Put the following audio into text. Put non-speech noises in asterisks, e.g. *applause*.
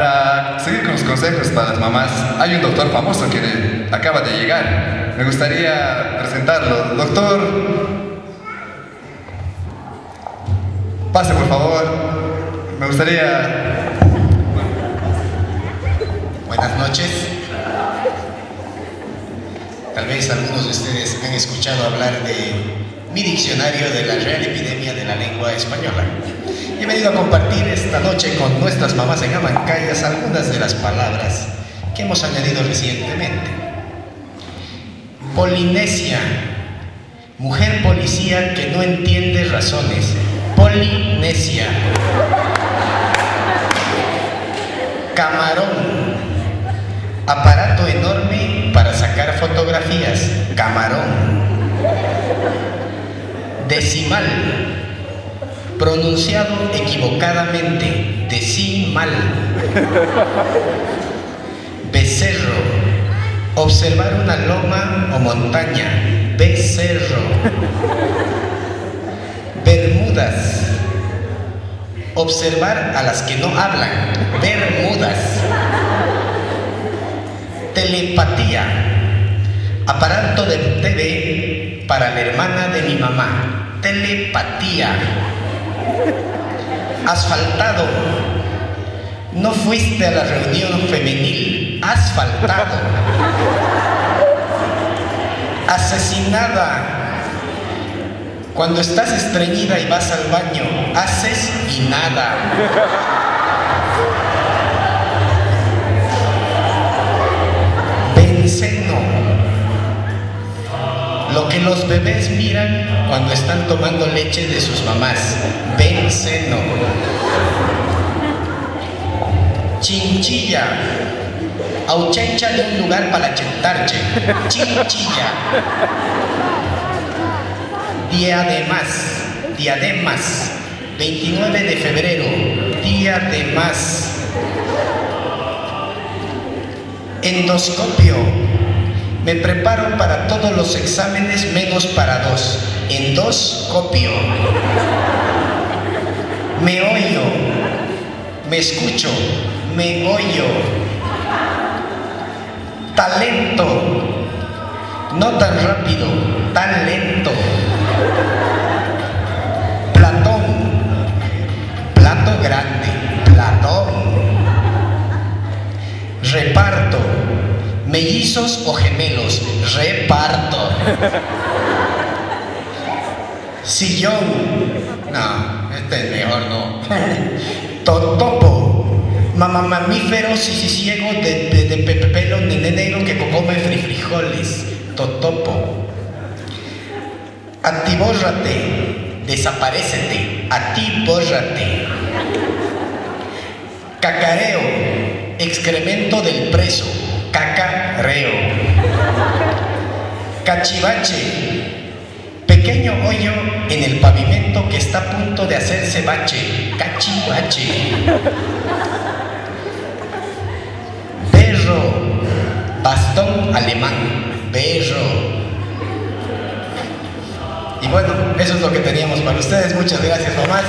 Para seguir con los consejos para las mamás, hay un doctor famoso que acaba de llegar. Me gustaría presentarlo. Doctor, pase por favor. Me gustaría... Buenas noches. Tal vez algunos de ustedes han escuchado hablar de mi diccionario de la real epidemia de la lengua española. He venido a compartir esta noche con nuestras mamás en Amancayas algunas de las palabras que hemos añadido recientemente. Polinesia, mujer policía que no entiende razones. Polinesia. Camarón, aparato enorme para sacar fotografías. Camarón. Decimal, pronunciado equivocadamente, decimal. Becerro, observar una loma o montaña, becerro. Bermudas, observar a las que no hablan, bermudas. Telepatía, aparato de TV para la hermana de mi mamá, telepatía. Asfaltado, no fuiste a la reunión femenil, asfaltado. Asesinada, cuando estás estreñida y vas al baño, haces y nada. Lo que los bebés miran cuando están tomando leche de sus mamás. Benceno. Chinchilla. Auchencha de un lugar para chentarche. Chinchilla. Diademas. Diademas. 29 de febrero. Día de más. Endoscopio. Me preparo para todos los exámenes menos para dos. Endoscopio. Me oyo. Me escucho. Me oyo. Talento. No tan rápido, tan lento. Mellizos o gemelos. Reparto. Sillón. No, este es mejor no. *laughs* Totopo. Mamá mamífero ciego de, de, de, de pelo negro que come frijoles. Totopo. Atibórrate. Desaparécete. Atibórrate. Cacareo. Excremento del preso. Cacareo. Cachivache. Pequeño hoyo en el pavimento que está a punto de hacerse bache. Cachivache. Perro. Bastón alemán. Perro. Y bueno, eso es lo que teníamos para ustedes. Muchas gracias, mamás.